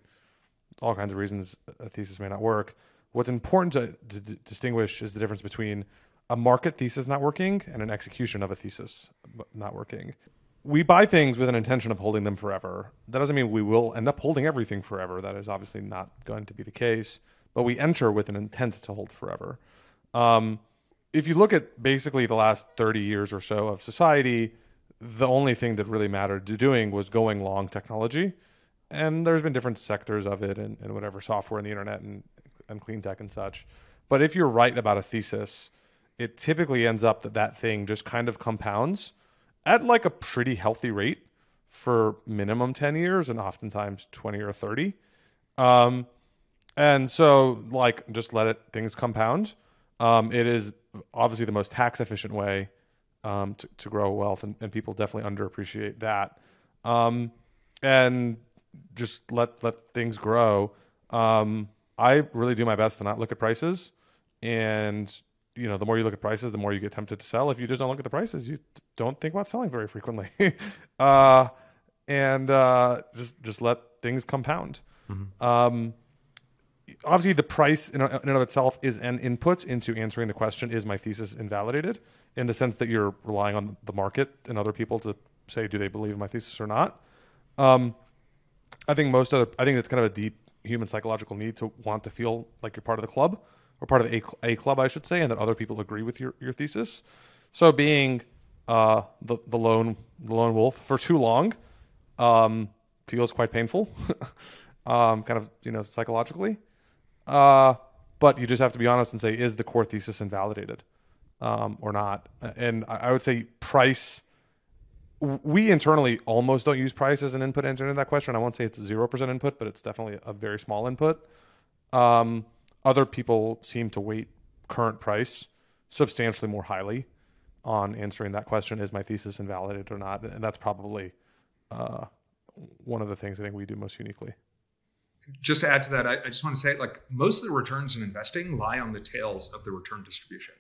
All kinds of reasons a thesis may not work. what's important to, to d- distinguish is the difference between a market thesis not working and an execution of a thesis not working. We buy things with an intention of holding them forever. That doesn't mean we will end up holding everything forever. That is obviously not going to be the case. But we enter with an intent to hold forever. Um, if you look at basically the last 30 years or so of society, the only thing that really mattered to doing was going long technology. And there's been different sectors of it and, and whatever software and the internet and, and clean tech and such. But if you're right about a thesis, it typically ends up that that thing just kind of compounds at like a pretty healthy rate for minimum 10 years and oftentimes 20 or 30. Um, and so like just let it things compound. Um, it is obviously the most tax efficient way um, to, to, grow wealth, and, and, people definitely underappreciate that. Um, and just let let things grow. Um, I really do my best to not look at prices, and you know, the more you look at prices, the more you get tempted to sell. If you just don't look at the prices, you don't think about selling very frequently, uh, and uh, just just let things compound. Mm-hmm. Obviously the price in, in and of itself is an input into answering the question is my thesis invalidated? In the sense that you're relying on the market and other people to say do they believe my thesis or not? Um, i think most other i think it's kind of a deep human psychological need to want to feel like you're part of the club or part of a, a club i should say and that other people agree with your, your thesis. So being uh, the, the lone the lone wolf for too long um, feels quite painful um, kind of you know psychologically uh, but you just have to be honest and say, is the core thesis invalidated um, or not? And I, would say price. We internally almost don't use price as an input into that question. I won't say it's zero percent input, but it's definitely a very small input. Um, other people seem to weight current price substantially more highly on answering that question: Is my thesis invalidated or not? And that's probably uh, one of the things I think we do most uniquely just to add to that, I, I, just want to say like most of the returns in investing lie on the tails of the return distribution,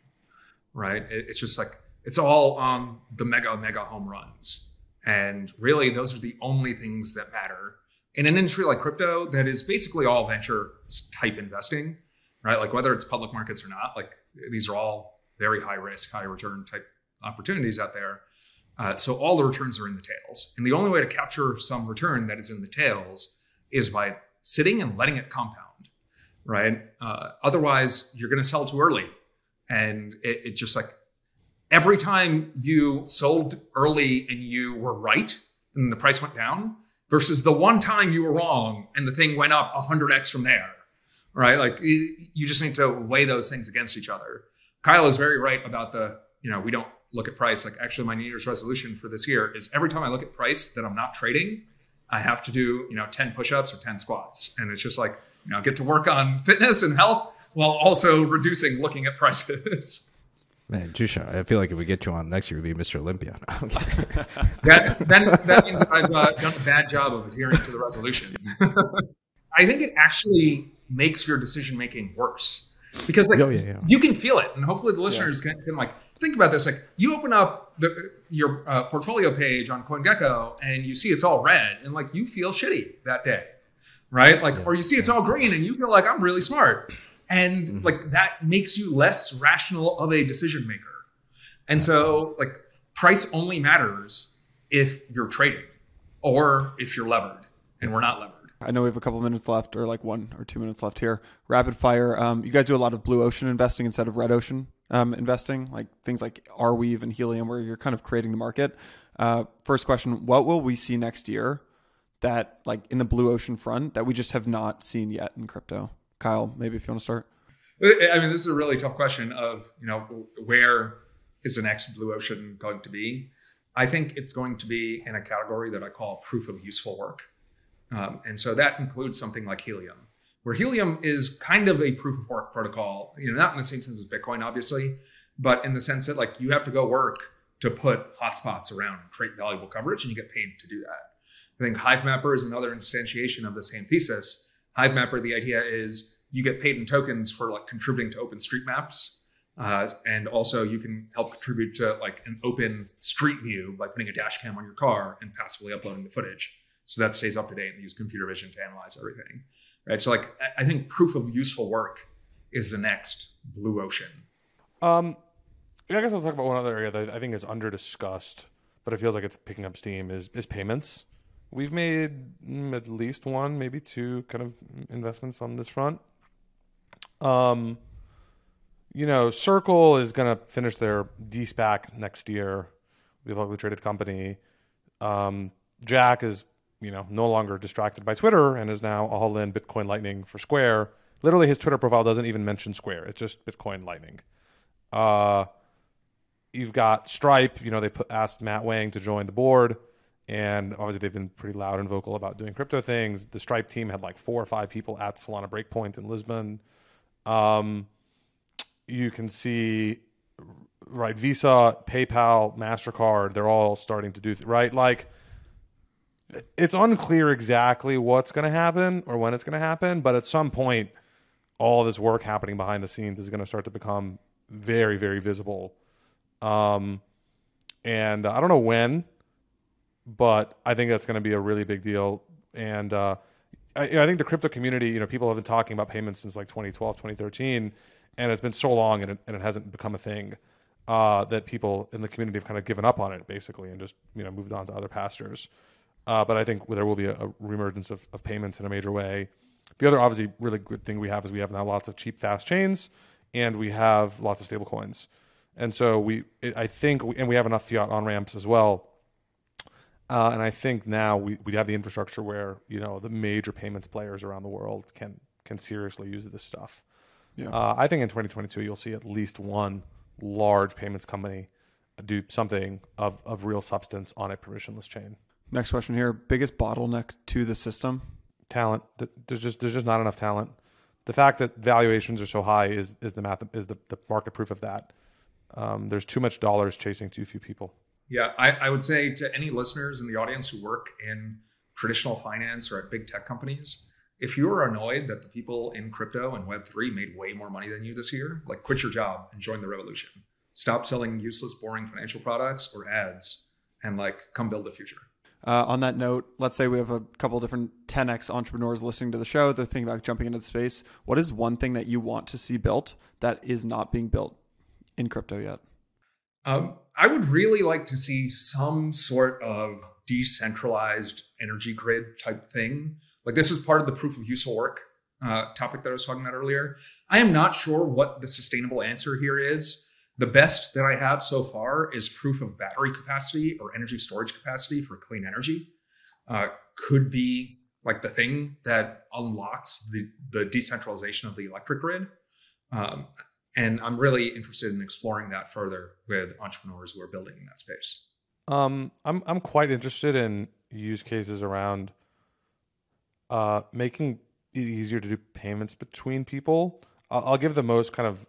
right? It, it's just like it's all on the mega mega home runs, and really those are the only things that matter in an industry like crypto that is basically all venture type investing, right? Like whether it's public markets or not, like these are all very high risk, high return type opportunities out there. Uh, so all the returns are in the tails, and the only way to capture some return that is in the tails is by sitting and letting it compound, right? Uh, otherwise, you're going to sell too early. And it, it just like every time you sold early and you were right and the price went down versus the one time you were wrong and the thing went up 100x from there, right? Like you just need to weigh those things against each other. Kyle is very right about the, you know, we don't look at price. Like actually, my New Year's resolution for this year is every time I look at price that I'm not trading, I have to do, you know, 10 push-ups or 10 squats. And it's just like, you know, get to work on fitness and health while also reducing looking at prices. Man, Tushar, I feel like if we get you on next year, you'd be Mr. Olympia. that, then that means that I've uh, done a bad job of adhering to the resolution. I think it actually makes your decision making worse because like oh, yeah, yeah. you can feel it, and hopefully the listeners yeah. can, can like think about this. Like you open up the, your uh, portfolio page on CoinGecko and you see it's all red and like you feel shitty that day, right? Like, yeah. or you see it's all green and you feel like I'm really smart. And mm-hmm. like that makes you less rational of a decision maker. And so like price only matters if you're trading or if you're levered and we're not levered. I know we have a couple minutes left, or like one or two minutes left here. Rapid fire. Um, you guys do a lot of blue ocean investing instead of red ocean um, investing, like things like Arweave and Helium, where you're kind of creating the market. Uh, first question: What will we see next year that, like, in the blue ocean front that we just have not seen yet in crypto? Kyle, maybe if you want to start. I mean, this is a really tough question. Of you know, where is the next blue ocean going to be? I think it's going to be in a category that I call proof of useful work. Um, and so that includes something like Helium, where Helium is kind of a proof of work protocol, you know, not in the same sense as Bitcoin, obviously, but in the sense that like you have to go work to put hotspots around and create valuable coverage and you get paid to do that. I think Hivemapper is another instantiation of the same thesis. Hivemapper, the idea is you get paid in tokens for like contributing to OpenStreetMaps. Uh, and also you can help contribute to like an open street view by putting a dash cam on your car and passively uploading the footage so that stays up to date and use computer vision to analyze everything right so like i think proof of useful work is the next blue ocean? Um, I guess I'll talk about one other area that I think is under discussed, but it feels like it's picking up steam is is payments. We've made mm, at least one, maybe two kind of investments on this front. Um, you know, Circle is going to finish their DSPAC next year. We have a publicly traded company. Um, Jack is, you know, no longer distracted by Twitter and is now all in Bitcoin Lightning for Square. Literally, his Twitter profile doesn't even mention Square. It's just Bitcoin Lightning. Uh, you've got Stripe. You know, they put, asked Matt Huang to join the board, and obviously they've been pretty loud and vocal about doing crypto things. The Stripe team had like four or five people at Solana Breakpoint in Lisbon. Um, you can see, right, Visa, PayPal, Mastercard. They're all starting to do th- right. Like, it's unclear exactly what's going to happen or when it's going to happen, but at some point, all this work happening behind the scenes is going to start to become very, very visible. Um, and uh, I don't know when, but I think that's going to be a really big deal. And uh, I, I think the crypto community, you know, people have been talking about payments since like 2012, 2013, and it's been so long and it, and it hasn't become a thing uh, that people in the community have kind of given up on it basically and just you know moved on to other pastures. Uh, but I think there will be a, a reemergence of, of payments in a major way. The other obviously really good thing we have is we have now lots of cheap, fast chains, and we have lots of stable coins. And so we, I think, and we have enough fiat on ramps as well. Uh, and I think now we, we have the infrastructure where you know the major payments players around the world can can seriously use this stuff. Yeah. Uh, I think in 2022 you'll see at least one large payments company do something of, of real substance on a permissionless chain. Next question here. Biggest bottleneck to the system? Talent. There's just there's just not enough talent. The fact that valuations are so high is is the math is the, the market proof of that. Um, there's too much dollars chasing too few people. Yeah, I, I would say to any listeners in the audience who work in traditional finance or at big tech companies, if you are annoyed that the people in crypto and Web3 made way more money than you this year, like quit your job and join the revolution. Stop selling useless, boring financial products or ads and like come build the future. Uh, on that note, let's say we have a couple different 10x entrepreneurs listening to the show. They're thinking about jumping into the space. What is one thing that you want to see built that is not being built in crypto yet? Um, I would really like to see some sort of decentralized energy grid type thing. Like this is part of the proof of useful work uh, topic that I was talking about earlier. I am not sure what the sustainable answer here is. The best that I have so far is proof of battery capacity or energy storage capacity for clean energy. Uh, could be like the thing that unlocks the, the decentralization of the electric grid. Um, and I'm really interested in exploring that further with entrepreneurs who are building in that space. Um, I'm I'm quite interested in use cases around uh, making it easier to do payments between people. I'll, I'll give the most kind of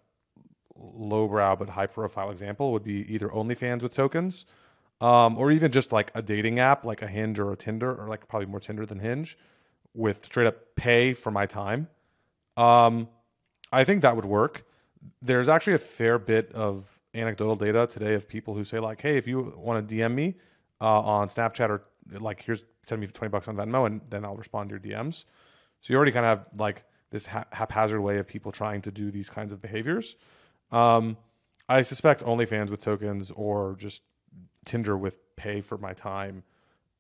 lowbrow but high profile example would be either OnlyFans with tokens, um, or even just like a dating app like a Hinge or a Tinder, or like probably more Tinder than Hinge, with straight up pay for my time. Um, I think that would work. There's actually a fair bit of anecdotal data today of people who say like, "Hey, if you want to DM me uh, on Snapchat or like, here's send me twenty bucks on Venmo, and then I'll respond to your DMs." So you already kind of have like this ha- haphazard way of people trying to do these kinds of behaviors. Um, I suspect OnlyFans with tokens or just Tinder with pay for my time.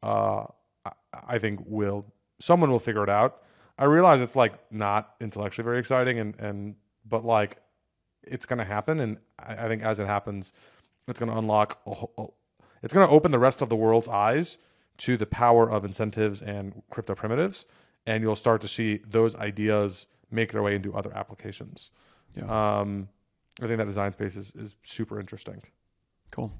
Uh, I, I think will someone will figure it out. I realize it's like not intellectually very exciting, and and but like it's going to happen, and I, I think as it happens, it's going to unlock. A, a- it's going to open the rest of the world's eyes to the power of incentives and crypto primitives, and you'll start to see those ideas make their way into other applications. Yeah. Um, I think that design space is, is super interesting. Cool.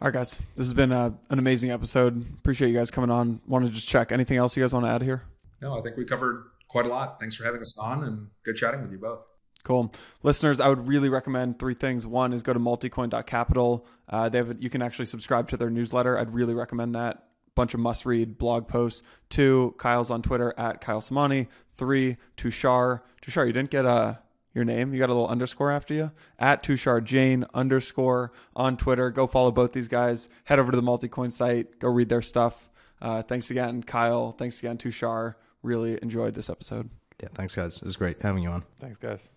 All right, guys. This has been uh, an amazing episode. Appreciate you guys coming on. Want to just check anything else you guys want to add here? No, I think we covered quite a lot. Thanks for having us on and good chatting with you both. Cool. Listeners, I would really recommend three things. One is go to multicoin.capital. Uh, they have you can actually subscribe to their newsletter. I'd really recommend that. Bunch of must read blog posts. Two, Kyle's on Twitter at Kyle Samani. Three, Tushar. Tushar, you didn't get uh, your name. You got a little underscore after you. At Tushar Jain underscore on Twitter. Go follow both these guys. Head over to the Multicoin site. Go read their stuff. Uh, thanks again, Kyle. Thanks again, Tushar. Really enjoyed this episode. Yeah, thanks guys. It was great having you on. Thanks, guys.